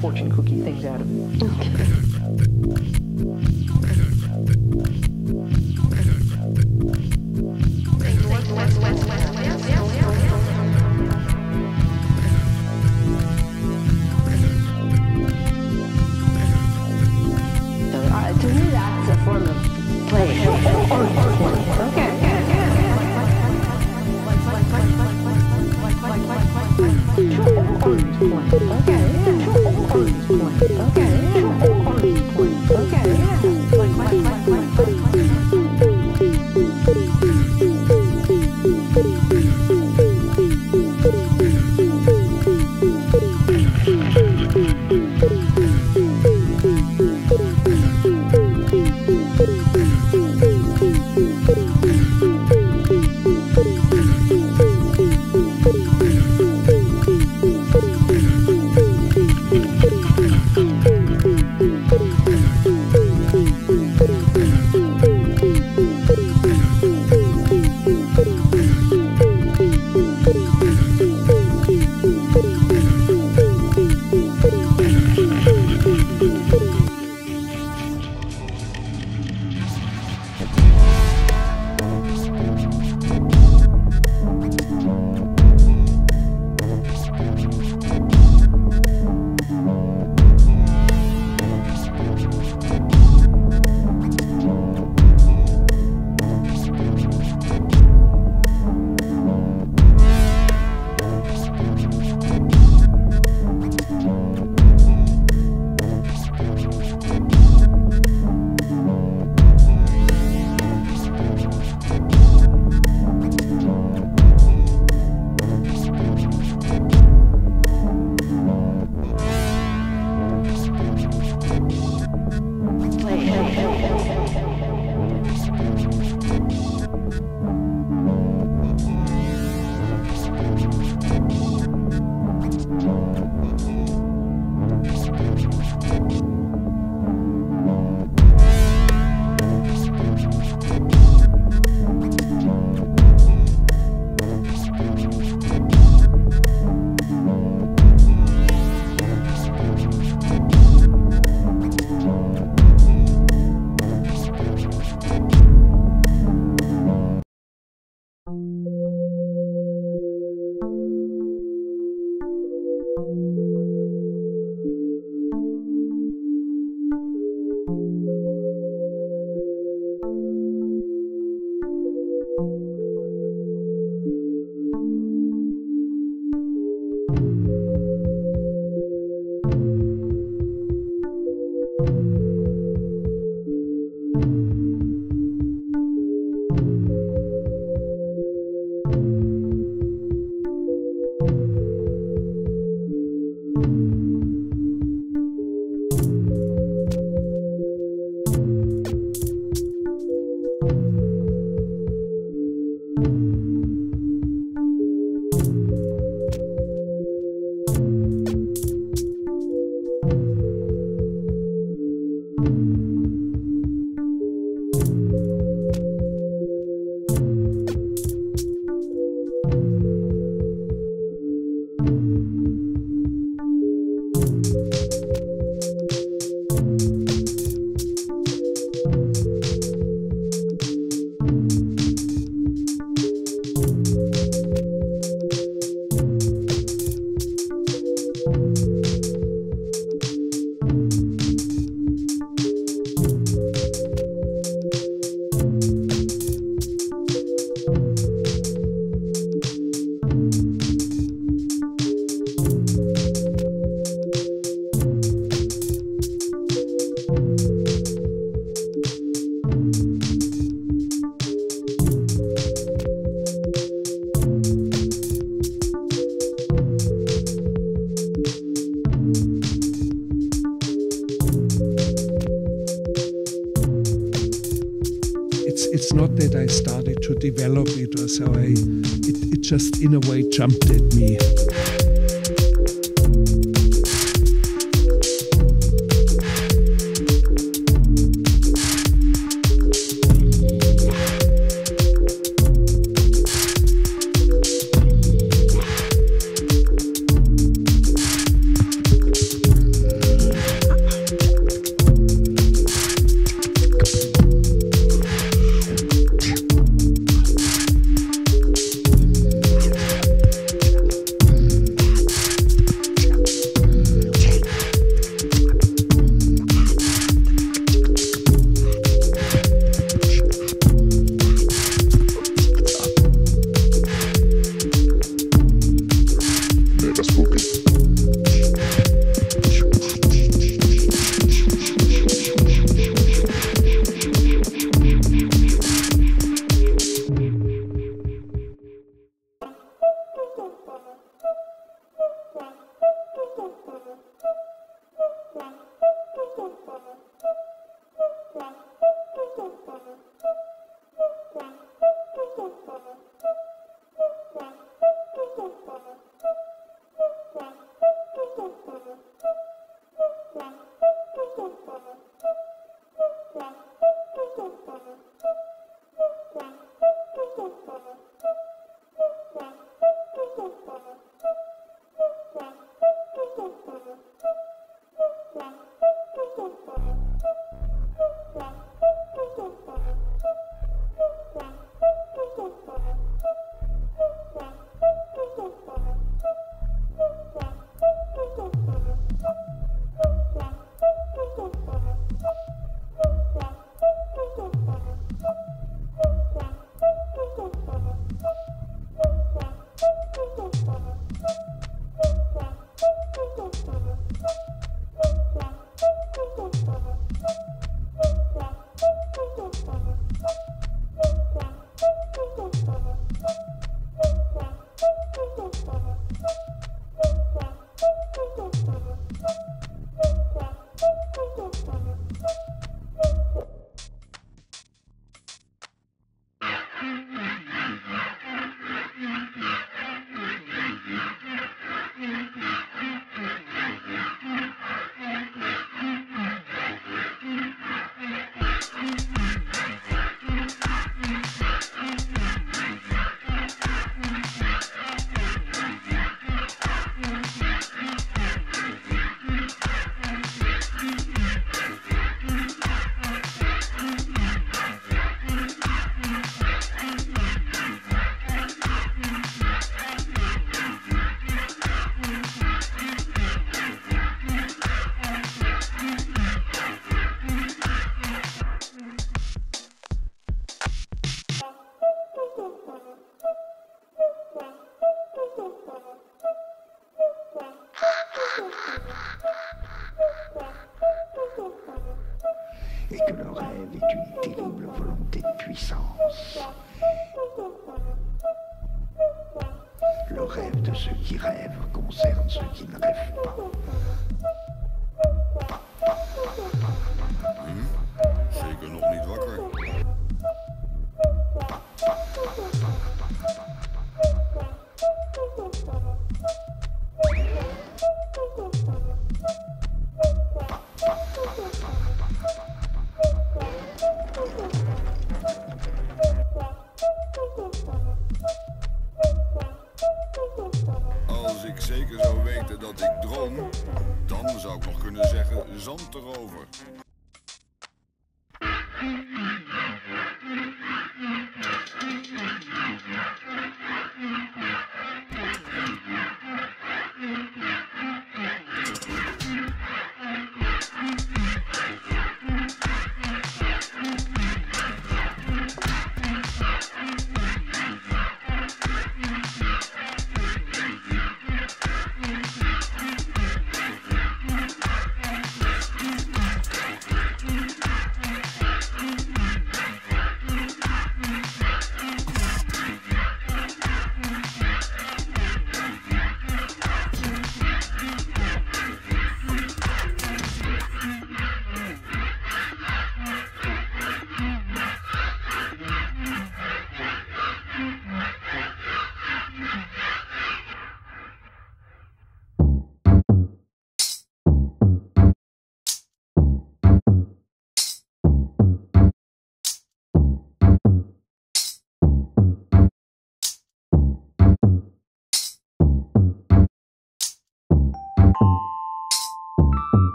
fortune cookie things out of it.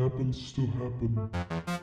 Happens to happen.